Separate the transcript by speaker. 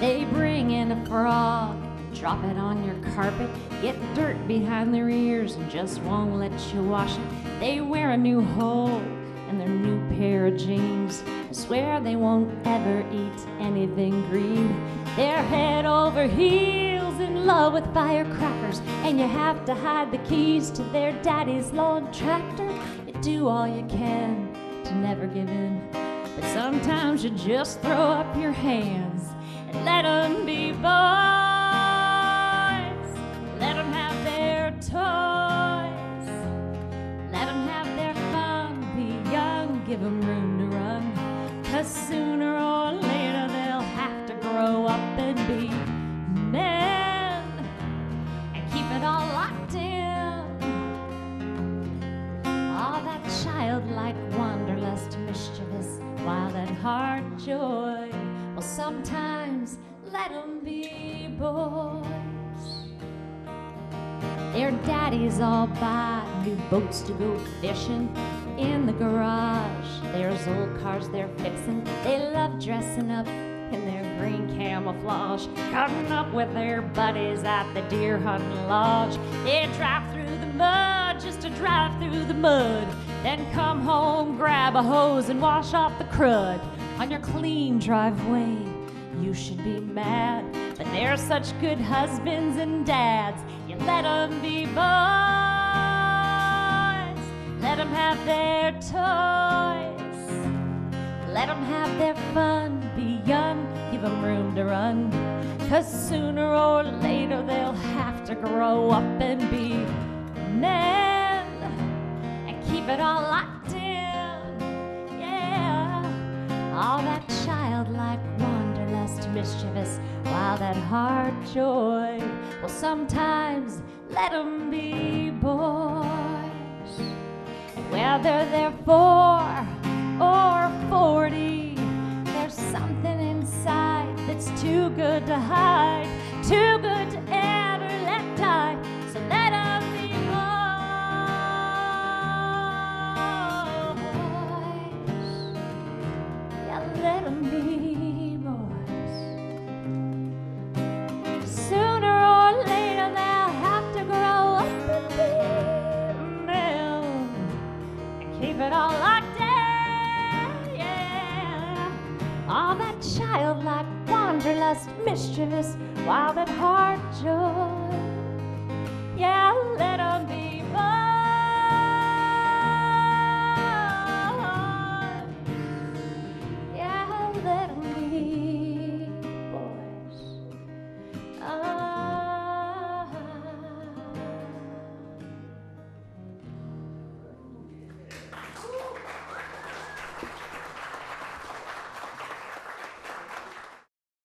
Speaker 1: They bring in a frog, drop it on your carpet, get dirt behind their ears, and just won't let you wash it. They wear a new hole in their new pair of jeans. I swear they won't ever eat anything green. They're head over heels in love with firecrackers, and you have to hide the keys to their daddy's lawn tractor. You do all you can to never give in, but sometimes you just throw up your hands and let them be boys. Let them have their toys. Let them have their fun. Be young, give them room to run. Cause sooner or later they'll have to grow up and be men and keep it all locked in. All that childlike wanderlust, mischievous, wild at heart joy. Well, sometimes let 'em be boys. Their daddies all buy new boats to go fishing in the garage. There's old cars they're fixing. They love dressing up in their green camouflage, cutting up with their buddies at the deer hunting lodge. They drive through the mud just to drive through the mud. Then come home, grab a hose, and wash off the crud on your clean driveway. You should be mad, but they're such good husbands and dads. You let 'em be boys, let 'em have their toys, let 'em have their fun. Be young, give 'em room to run. Cause sooner or later they'll have to grow up and be men and keep it all locked mischievous, wild at heart joy. Well, sometimes let 'em be boys. Whether they're four or forty, there's something inside that's too good to hide, too good to ever let die. So let 'em be boys. Yeah, let 'em be that childlike wanderlust, mischievous, wild at heart joy.